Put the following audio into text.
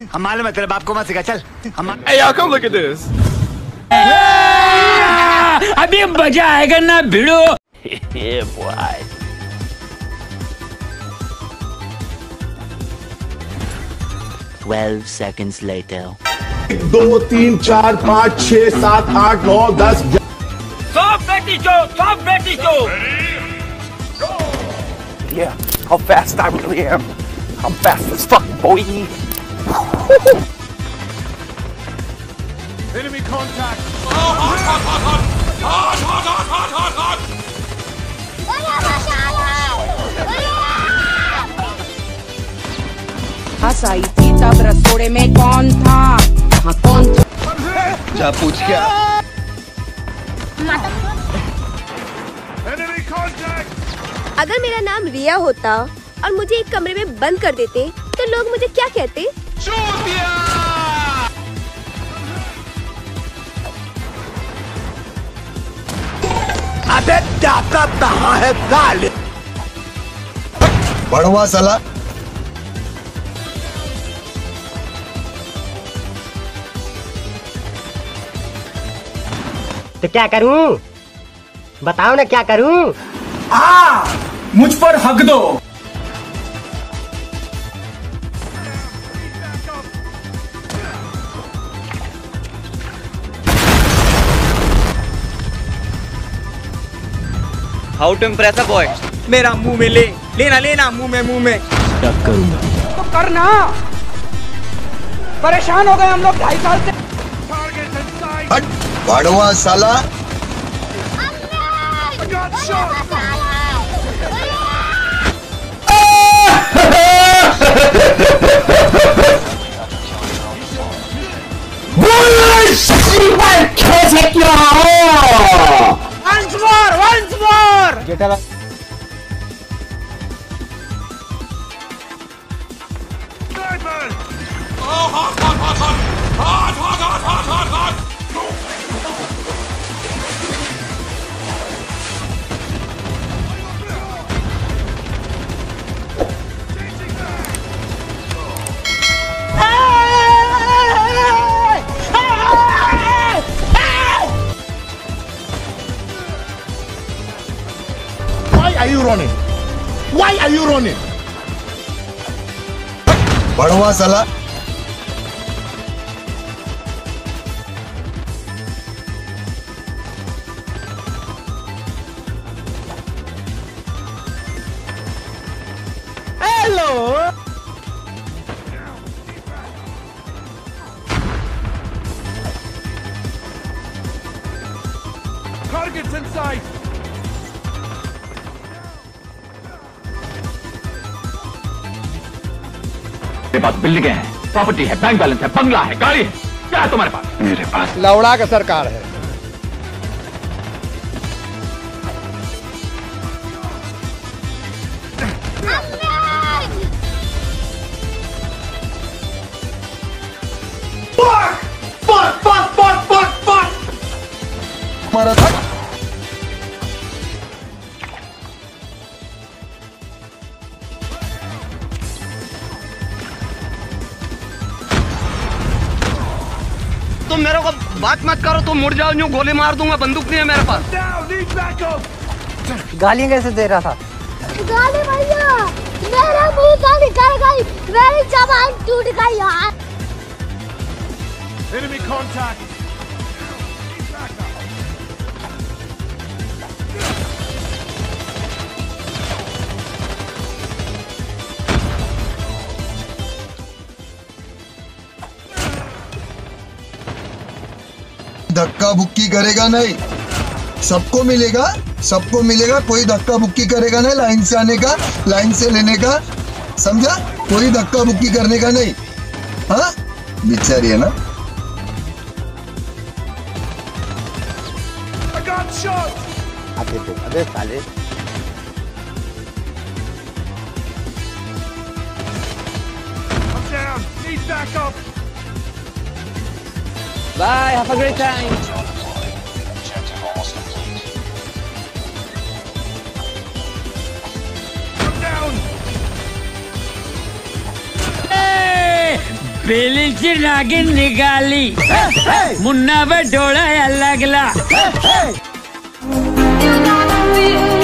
हम मालूम है तेरे बाप को मत सिखा चल हम Hey, y'all, come look at this. अभी मजा आएगा ना भिड़ो Twelve seconds later. दो तीन चार पाँच छः सात आठ नौ दस सब बेटी चो सब बेटी चो Yeah, how fast I really am. I'm fast as fuck, boy. Enemy contact. हंस आई थी तब रसोड़े में कौन था हाँ कौन था Enemy contact. अगर मेरा नाम रिया होता और मुझे एक कमरे में बंद कर देते तो लोग मुझे क्या कहते अबे दाता कहाँ है काल बड़वा साला। तो क्या करूँ? बताओ ना क्या करूँ? आ मुझ पर हक दो। How to impress a boy मेरा मुँह में ले लेना लेना मुँह में मुँह में तो करना परेशान हो गए हम लोग ढाई साल से बड़वा साला Why are you running? Why are you running? बड़वा साला Targets in sight. मेरे पास बिल्डिंग है प्रॉपर्टी है बैंक बैलेंस है बंगला है गाड़ी है क्या है तुम्हारे पास? मेरे पास लवड़ा का सरकार है। मारा था तुम मेरे को बात मत करो तुम मुड़ जाओ जो गोली मार दूँगा बंदूक नहीं है मेरे पास. गालियाँ कैसे दे रहा था गाली भैया मेरा मुँह का निकल गई मेरी जबान टूट गई यार Enemy contact. धक्का बुक्की करेगा नहीं। सबको मिलेगा सबको मिलेगा कोई धक्का बुक्की करेगा नहीं लाइन से आने का लाइन से लेने का समझा? कोई धक्का बुक्की करने का नहीं। हाँ? बिचारी है ना? अबे तो अबे साले। I'm down. Need backup. Have a great time I'm down. बेलीची नागिन निघाली मुन्ना बटोळा लागला You gotta feel